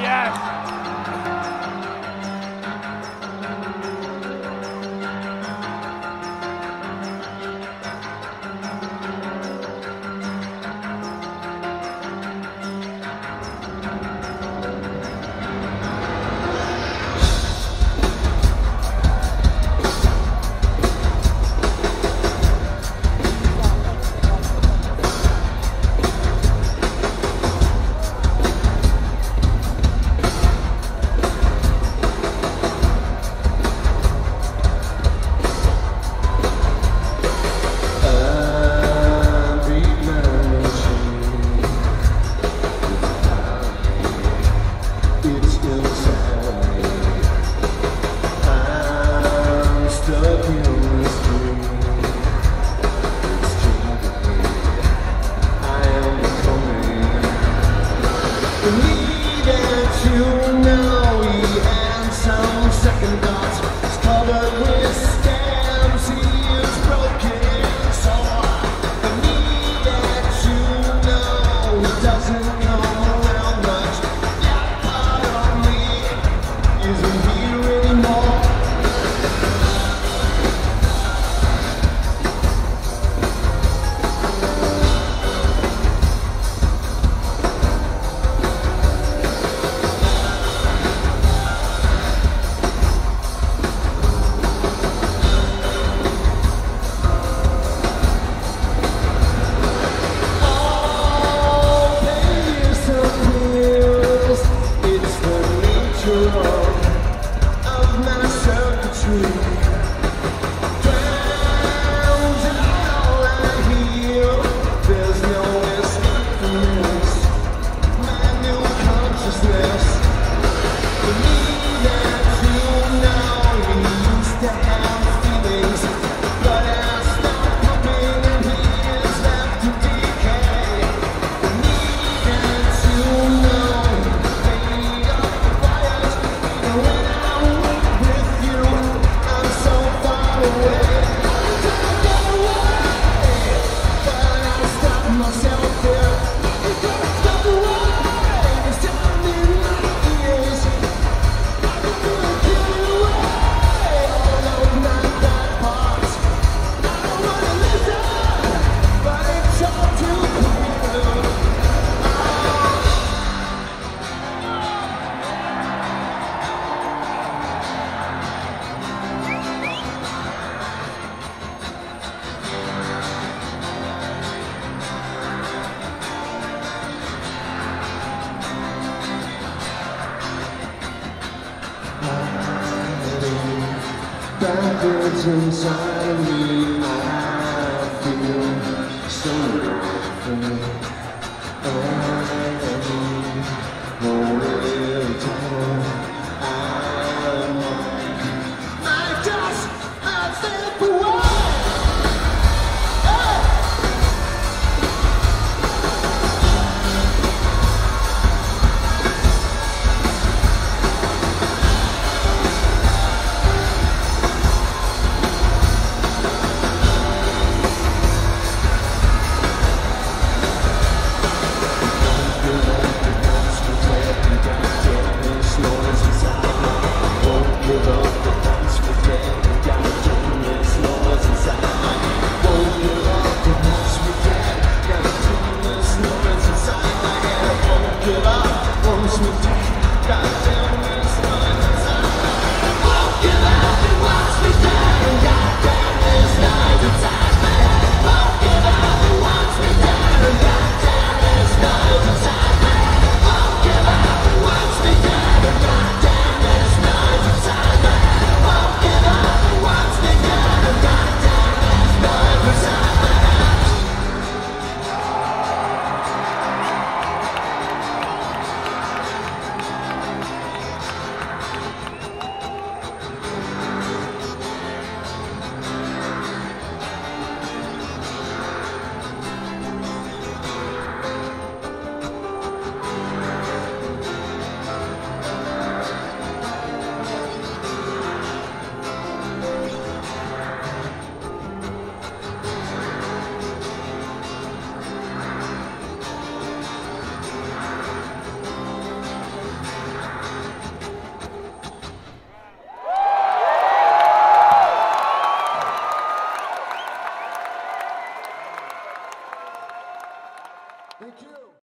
yes! Marcelo. Backwards inside me. I feel so different. I need no